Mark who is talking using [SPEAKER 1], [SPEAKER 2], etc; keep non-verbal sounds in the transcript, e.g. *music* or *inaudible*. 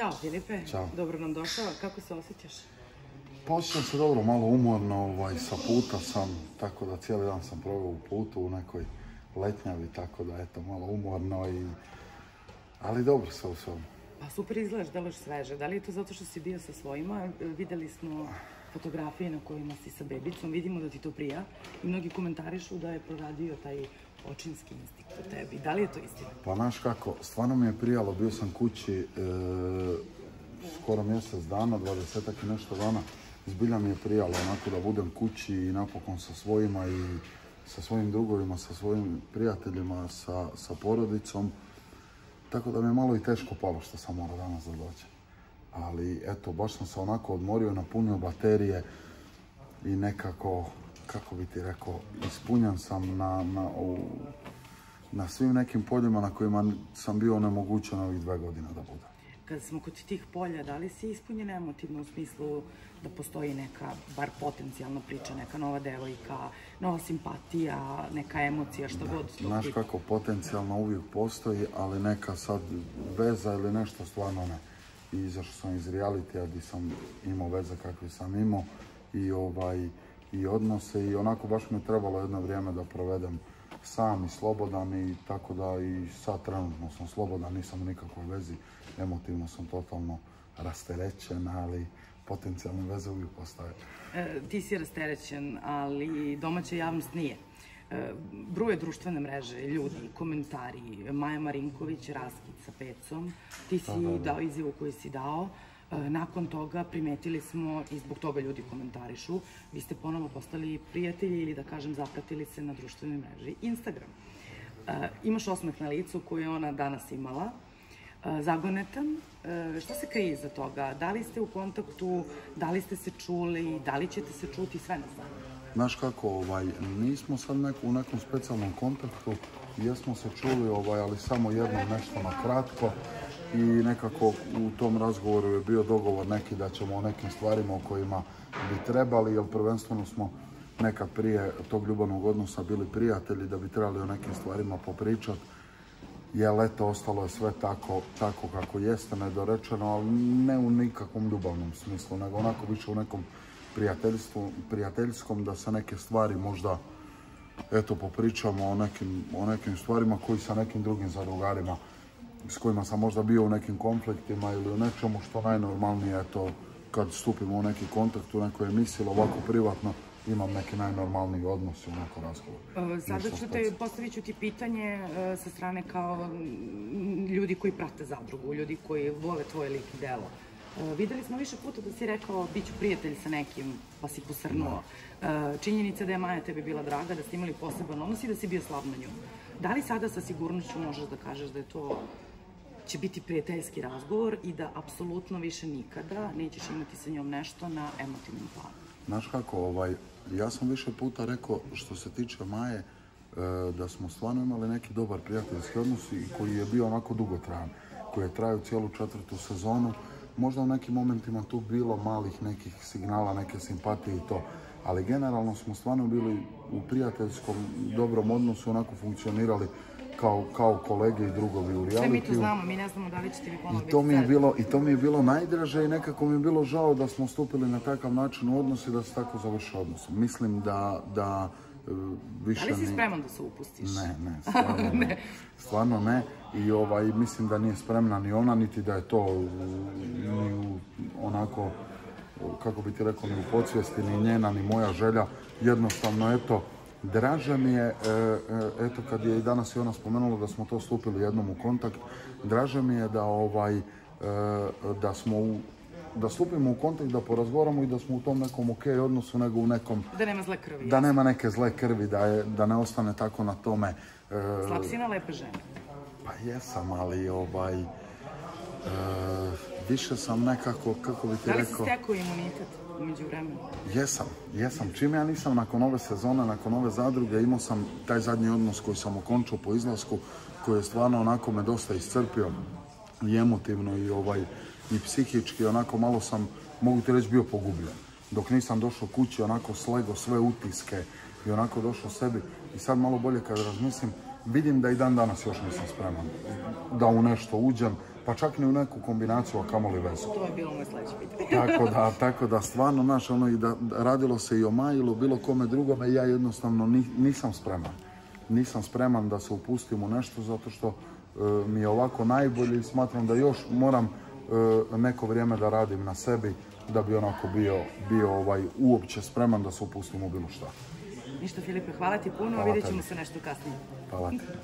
[SPEAKER 1] Ćao Filipe,
[SPEAKER 2] Ćao.
[SPEAKER 1] dobro nam došao. Kako se osjećaš?
[SPEAKER 2] Pa osjećam se dobro, malo umorno, ovaj, sa puta sam, tako da cijeli dan sam proveo u putu u nekoj letnjavi, tako da eto, malo umorno i... Ali dobro sve u svemu.
[SPEAKER 1] Pa super izgledaš, deluješ sveže. Da li je to zato što si bio sa svojima? Videli smo fotografije na kojima si sa bebicom, vidimo da ti to prija i mnogi komentarišu da je proradio taj očinski instinkt u tebi. Da li je to istina?
[SPEAKER 2] Pa znaš kako, stvarno mi je prijalo, bio sam kući e, skoro mjesec dana, dvadesetak i nešto dana. Zbilja mi je prijalo onako da budem kući i napokon sa svojima i sa svojim drugovima, sa svojim prijateljima, sa, sa porodicom. Tako da mi je malo i teško palo što sam morao danas da. Ali eto, baš sam se onako odmorio, napunio baterije i nekako, kako bi ti rekao, ispunjan sam na, na, u- na svim nekim poljima na kojima sam bio onemogućen ovih dve godine da budem.
[SPEAKER 1] Kada smo kod tih polja, da li si ispunjen emotivno u smislu da postoji neka, bar potencijalna priča, neka nova devojka, nova simpatija, neka emocija, što god to
[SPEAKER 2] Znaš kako potencijalno uvijek postoji, ali neka sad veza ili nešto stvarno ne. I izašao sam iz realitija gdje sam imao veze kakve sam imao i ovaj i odnose i onako baš mi je trebalo jedno vrijeme da provedem sam i slobodan i tako da i sad trenutno sam slobodan, nisam u nikakvoj vezi, emotivno sam totalno rasterećen, ali potencijalne veze uvijek postoje.
[SPEAKER 1] E, ti si rasterećen, ali domaća javnost nije. E, bruje društvene mreže, ljudi, komentari, Maja Marinković, raskid sa pecom, ti si dao izjavu koju si dao, nakon toga primetili smo i zbog toga ljudi komentarišu, vi ste ponovo postali prijatelji ili da kažem zapratili se na društvenoj mreži Instagram. E, imaš osmeh na licu koju je ona danas imala, e, zagonetan. E, šta se krije iza toga? Da li ste u kontaktu, da li ste se čuli, da li ćete se čuti, sve nas zanima.
[SPEAKER 2] Znaš kako, ovaj, nismo sad neko, u nekom specijalnom kontaktu, jesmo se čuli, ovaj, ali samo jednom nešto na kratko i nekako u tom razgovoru je bio dogovor neki da ćemo o nekim stvarima o kojima bi trebali, jer prvenstveno smo nekad prije tog ljubavnog odnosa bili prijatelji, da bi trebali o nekim stvarima popričati. Jel eto, ostalo je sve tako, tako kako jeste, nedorečeno, ali ne u nikakvom ljubavnom smislu, nego onako više u nekom prijateljstvu, prijateljskom, da se neke stvari možda, eto, popričamo o nekim, o nekim stvarima koji sa nekim drugim zadrugarima s kojima sam možda bio u nekim konfliktima ili u nečemu što najnormalnije, eto, kad stupimo u neki kontakt u nekoj emisiji ili ovako privatno, imam neki najnormalniji odnos u nekom razgovoru.
[SPEAKER 1] E, Sada ću te, postavit ću ti pitanje e, sa strane kao ljudi koji prate zadrugu, ljudi koji vole tvoje lik i delo. E, Videli smo više puta da si rekao bit ću prijatelj sa nekim, pa si posrnuo. E, Činjenica da je Maja tebi bila draga, da ste imali poseban odnos i da si bio slab na nju. Da li sada sa sigurnošću možeš da kažeš da je to će biti prijateljski razgovor i da apsolutno više nikada nećeš imati sa njom nešto na emotivnom planu?
[SPEAKER 2] Znaš kako, ovaj, ja sam više puta rekao što se tiče Maje, e, da smo stvarno imali neki dobar prijateljski odnos i koji je bio onako dugotrajan, koji je trajao cijelu četvrtu sezonu. Možda u nekim momentima tu bilo malih nekih signala, neke simpatije i to, ali generalno smo stvarno bili u prijateljskom dobrom odnosu, onako funkcionirali kao, kao kolege i drugovi u
[SPEAKER 1] Sve mi to
[SPEAKER 2] realitiju.
[SPEAKER 1] znamo, mi ne znamo da li ćete vi ponovno
[SPEAKER 2] I to,
[SPEAKER 1] biti
[SPEAKER 2] mi je bilo, I to mi je bilo najdraže i nekako mi je bilo žao da smo stupili na takav način u odnos i da se tako završi odnos. Mislim da, da e, više
[SPEAKER 1] Da li si spreman da se upustiš?
[SPEAKER 2] Ne, ne, *laughs* stvarno ne. Stvarno ne. I ovaj, mislim da nije spremna ni ona, niti da je to u- ni u, onako, kako bi ti rekao, ni u podsvijesti, ni njena, ni moja želja. Jednostavno, eto, draže mi je, e, e, eto, kad je i danas i ona spomenula da smo to stupili jednom u kontakt, draže mi je da ovaj, e, da smo u da stupimo u kontakt, da porazgovaramo i da smo u tom nekom ok odnosu, nego u nekom
[SPEAKER 1] Da nema zle krvi.
[SPEAKER 2] da nema neke zle krvi, da, je, da ne ostane tako na tome.
[SPEAKER 1] Slab si na lepe žene.
[SPEAKER 2] pa jesam, ali ovaj, e, više sam nekako, kako bi ti
[SPEAKER 1] Da li si
[SPEAKER 2] rekao,
[SPEAKER 1] stekao imunitet umeđu vremenu?
[SPEAKER 2] jesam, jesam. Čim ja nisam nakon ove sezone, nakon ove zadruge, imao sam taj zadnji odnos koji sam okončao po izlasku, koji je stvarno onako me dosta iscrpio i emotivno i ovaj i psihički, onako malo sam, mogu ti reći, bio pogubljen. Dok nisam došao kući, onako slego sve utiske i onako došao sebi i sad malo bolje kad razmislim, vidim da i dan danas još nisam spreman da u nešto uđem, pa čak ni u neku kombinaciju, a kamoli vezu.
[SPEAKER 1] To je bilo moje sledeće pitanje. *laughs*
[SPEAKER 2] Tako da, *laughs* tako da stvarno, znaš, ono, i da radilo se i o Majilu, bilo kome drugome, ja jednostavno ni- nisam spreman. Nisam spreman da se upustim u nešto zato što e, mi je ovako najbolje i smatram da još moram e, neko vrijeme da radim na sebi da bi onako bio, bio ovaj, uopće spreman da se upustim u bilo šta.
[SPEAKER 1] Ništa Filipe, hvala ti puno,
[SPEAKER 2] Hvala
[SPEAKER 1] vidjet
[SPEAKER 2] tebi.
[SPEAKER 1] ćemo se nešto kasnije.
[SPEAKER 2] Hvala ti.